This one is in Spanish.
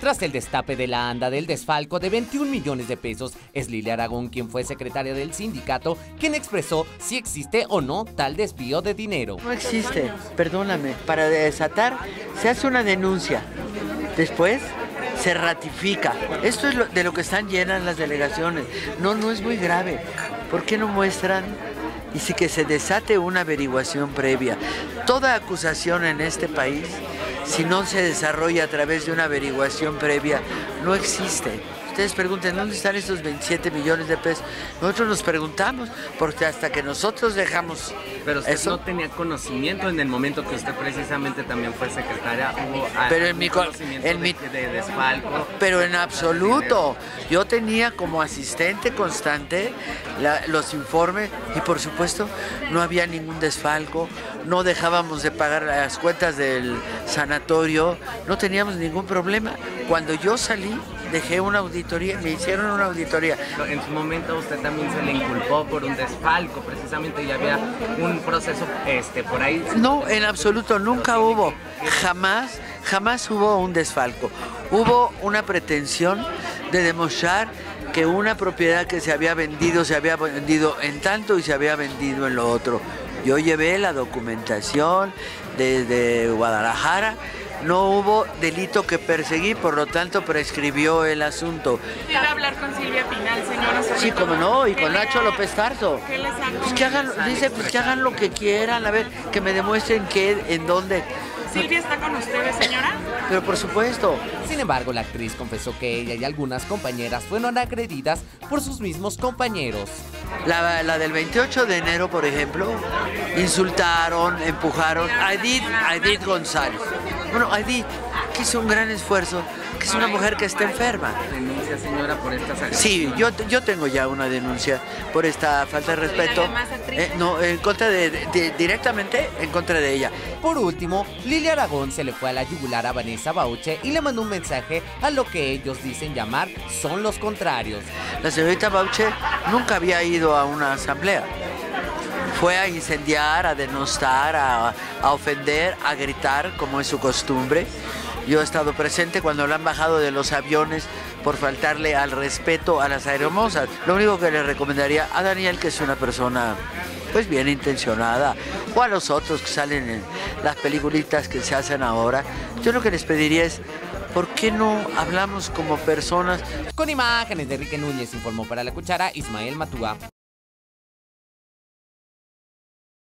Tras el destape de la anda del desfalco de 21 millones de pesos, es Lilia Aragón quien fue secretaria del sindicato quien expresó si existe o no tal desvío de dinero. No existe, perdóname. Para desatar se hace una denuncia. Después se ratifica. Esto es de lo que están llenas las delegaciones. No, no es muy grave. ¿Por qué no muestran? Y si que se desate una averiguación previa. Toda acusación en este país, si no se desarrolla a través de una averiguación previa, no existe ustedes pregunten, ¿dónde están estos 27 millones de pesos? Nosotros nos preguntamos, porque hasta que nosotros dejamos... Pero usted eso, no tenía conocimiento en el momento que usted precisamente también fue secretaria, hubo pero en mi, en mi, de, desfalco. Pero en absoluto. Yo tenía como asistente constante los informes y por supuesto no había ningún desfalco, no dejábamos de pagar las cuentas del sanatorio, no teníamos ningún problema. Cuando yo salí, dejé una auditoría, me hicieron una auditoría. En su momento usted también se le inculpó por un desfalco, precisamente ya había un proceso este por ahí. No, en absoluto, nunca hubo, jamás, jamás hubo un desfalco. Hubo una pretensión de demostrar que una propiedad que se había vendido se había vendido en tanto y se había vendido en lo otro. Yo llevé la documentación desde Guadalajara no hubo delito que perseguir, por lo tanto prescribió el asunto. ¿Quiere hablar con Silvia Pinal, señora? Sí, como no, y con Nacho López Tarso. ¿Qué les pues que hagan, dice, pues que hagan lo que quieran, a ver, que me demuestren qué, en dónde. ¿Silvia está con ustedes, señora? Pero por supuesto. Sin embargo, la actriz confesó que ella y algunas compañeras fueron agredidas por sus mismos compañeros. La, la del 28 de enero, por ejemplo, insultaron, empujaron a Edith, a Edith González. Bueno, Edith, que hizo un gran esfuerzo, que es una mujer que está enferma. ¿Denuncia, señora, por estas Sí, yo, yo tengo ya una denuncia por esta falta de respeto. Eh, no, en contra de, directamente en contra de ella. Por último, Lilia Aragón se le fue a la yugular a Vanessa Bauche y le mandó un mensaje a lo que ellos dicen llamar son los contrarios. La señorita Bauche nunca había ido a una asamblea fue a incendiar, a denostar, a, ofender, a gritar, como es su costumbre. Yo he estado presente cuando la han bajado de los aviones por faltarle al respeto a las aeromosas. Lo único que le recomendaría a Daniel, que es una persona pues bien intencionada, o a los otros que salen en las peliculitas que se hacen ahora, yo lo que les pediría es, ¿por qué no hablamos como personas? Con imágenes de Enrique Núñez informó para la cuchara Ismael Matúa.